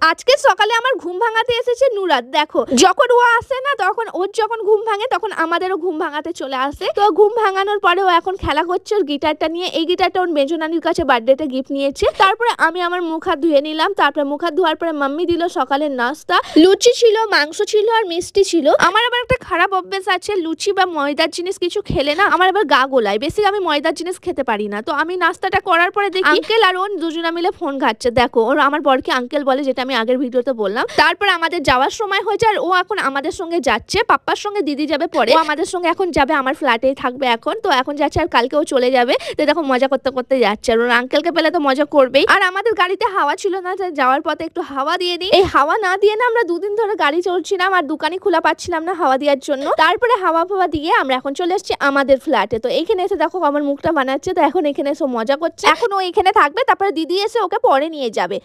আজকে সকালে আমার ঘুম ভাঙাতে এসেছে নুরাত দেখো। যখন ও আসে না তখন ওর যখন ঘুম ভাঙে তখন আমাদেরও ঘুম ভাঙাতে চলে আসে। তো ঘুম ভাঙানোর পরে ও এখন খেলা করছে ওর গিটারটা নিয়ে। এই গিটারটা ওর মেজো নানির কাছে বার্থডেতে গিফট নিয়েছে। তারপরে আমি আমার মুখ হাত ধুয়ে নিলাম। তারপরে মুখ হাত ধোয়ার পরে মাম্মি দিল সকালের নাস্তা। লুচি ছিল মাংস ছিল আর মিষ্টি ছিল। আমার আবার একটা খারাপ অভ্যেস আছে। লুচি বা ময়দার জিনিস কিছু খেলে না আমার আবার গা গোলায়। বেশি আমি ময়দার জিনিস খেতে পারি না। তো আমি নাস্তাটা করার পরে দেখি আঙ্কেল আর ওন দুজনা মিলে ফোন ঘাটছে। দেখো ওর আমার বরকে আঙ্কেল বলে যেটা আমি আগের ভিডিওতে বললাম। তারপর আমাদের যাওয়ার সময় হয়েছে আর ও এখন আমাদের সঙ্গে যাচ্ছে, পাপ্পার সঙ্গে দিদি যাবে পরে। আমাদের সঙ্গে এখন যাবে, আমার ফ্ল্যাটেই থাকবে এখন। তো এখন যাচ্ছে আর কালকে ও চলে যাবে। তো দেখো মজা করতে করতে যাচ্ছে আর ওর আঙ্কেলকে পেলে তো মজা করবেই। আর আমাদের গাড়িতে হাওয়া ছিল না যাওয়ার পথে একটু হাওয়া দিয়ে দিই। এই হাওয়া না দিয়ে না আমরা দুদিন ধরে গাড়ি চলছিলাম আর দোকানই খোলা পাচ্ছিলাম না হাওয়া দেওয়ার জন্য। তারপরে হাওয়া ফাওয়া দিয়ে আমরা এখন চলে এসেছি আমাদের ফ্ল্যাটে তো এখানে এসে দেখো আমার মুখটা বানাচ্ছে, তো এখন এখানে এসে মজা করছে। এখন ও এখানে থাকবে, তারপরে দিদি এসে ওকে পরে নিয়ে যাবে।